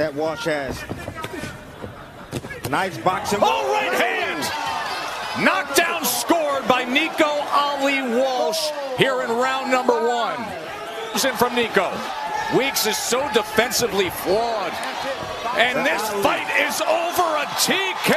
that Walsh has. Nice boxing. Oh, right hand! Knockdown scored by Nico Ali Walsh here in round number one. In from Nico. Weeks is so defensively flawed. And this fight is over a TK.